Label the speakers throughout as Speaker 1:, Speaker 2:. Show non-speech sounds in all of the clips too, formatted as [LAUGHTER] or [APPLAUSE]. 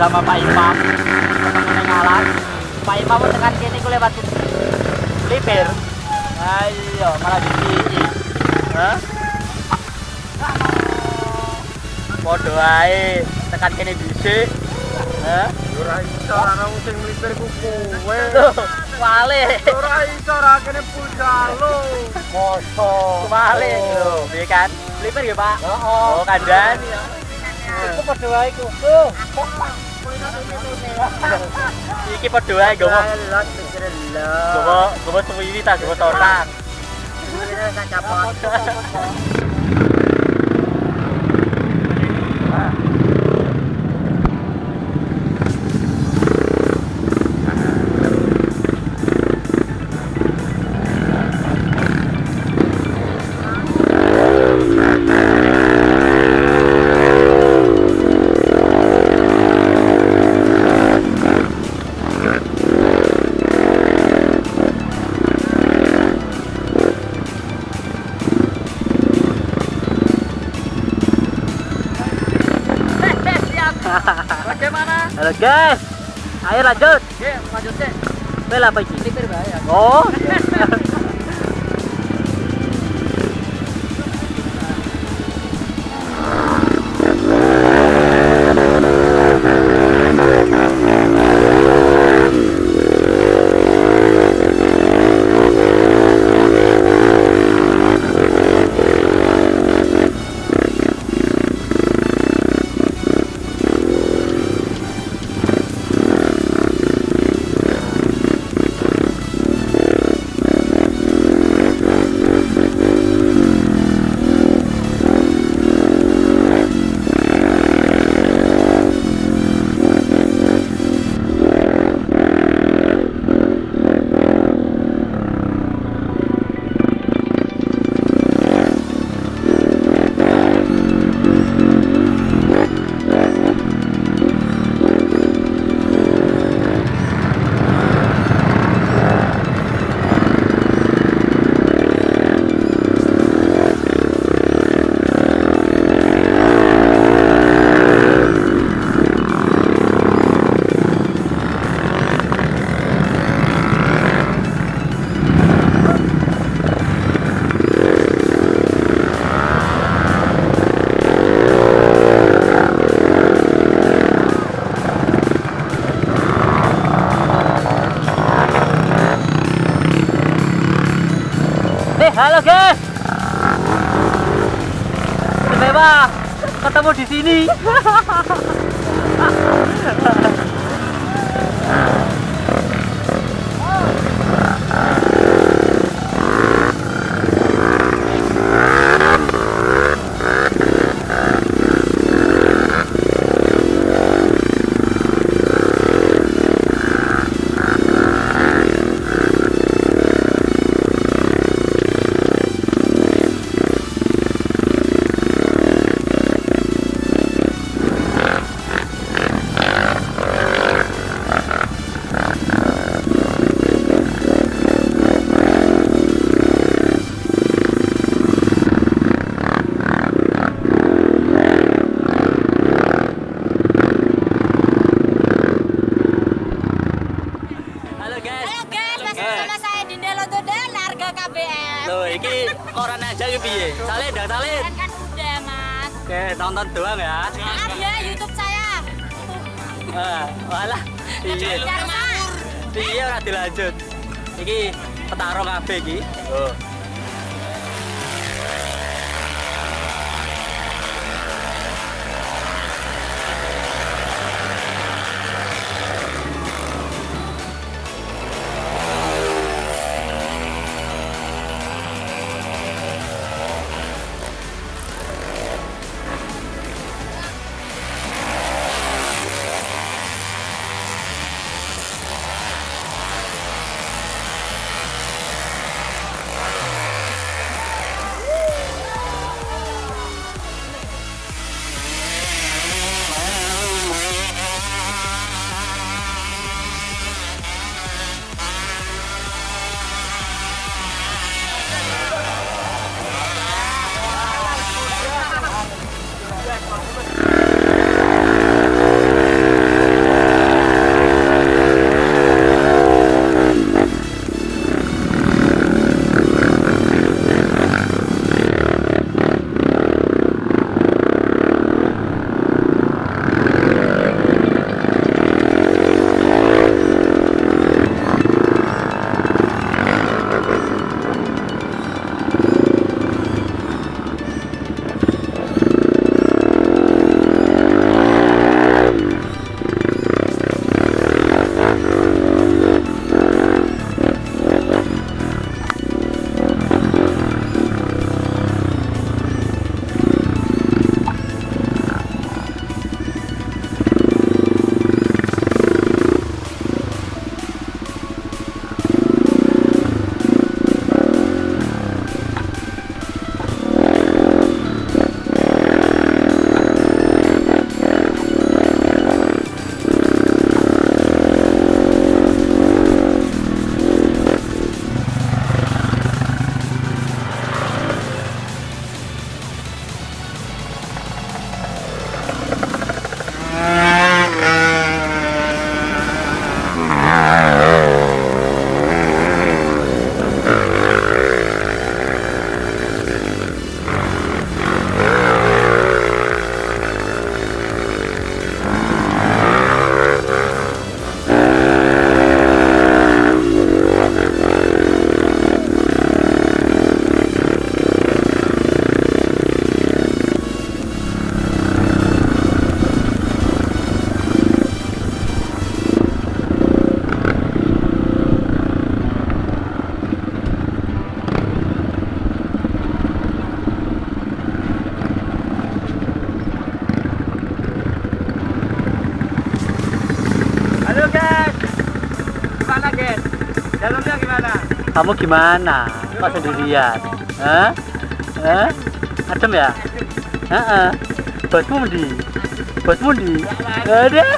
Speaker 1: bersama Pak Imam. Teman ngalas Pak Imam tekan kene ku lewat. Lipir ayo malah di sini Hah? Podo ae. Tekan kene dhisik Hah?
Speaker 2: Ora iso ana wong sing mlipir ku kowe. [LAUGHS]
Speaker 1: Wale.
Speaker 2: Ora iso ra kene pulsalo.
Speaker 1: Mosok wale lho. Piye kan? Lipir ya Pak? Oh kandhan
Speaker 2: Iku padha wae ku.
Speaker 1: Iki podo ae gowo gowo gowo suwiwi ta gowo torang Guys, ayo lanjut.
Speaker 2: Oke, lanjut deh.
Speaker 1: Bel apa ini?
Speaker 2: Bahaya.
Speaker 1: Oh. [LAUGHS] halo guys. Mewah. Ketemu di sini. [LAUGHS] Oke, nonton doang ya.
Speaker 3: Maaf ya YouTube saya.
Speaker 1: Ah, walah. Iya. Iya ora dilanjut. Iki petaro kabeh iki. Oh. Kamu gimana? Kok sendirian? Hah? Hah? Adem ya? Heeh. Bosmu di? Bosmu di? Ada.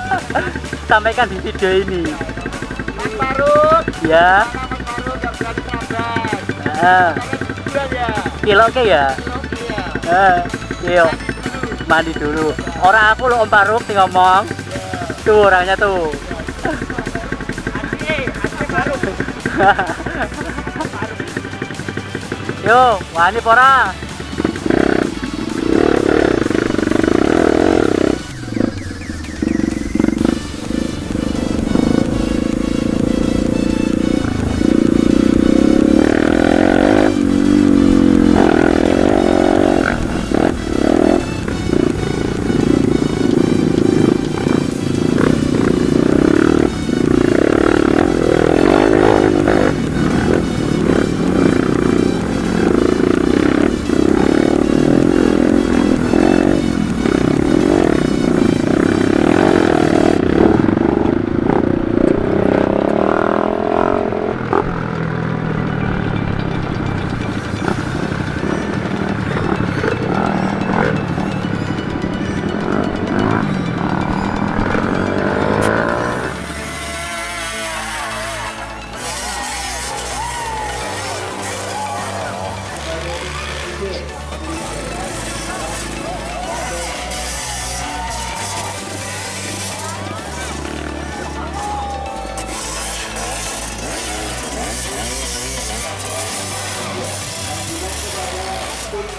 Speaker 1: [LAUGHS] Sampaikan di video ini.
Speaker 2: Mas Faruk,
Speaker 1: Ya. Heeh.
Speaker 2: Ya.
Speaker 1: Kilo ke ya?
Speaker 2: Oke ya.
Speaker 1: Heeh. Yo. Mandi dulu. Orang aku lo Om Faruk sing ngomong. Tuh orangnya tuh. [LAUGHS]
Speaker 2: 형
Speaker 1: 많이 벌어.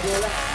Speaker 2: Yeah.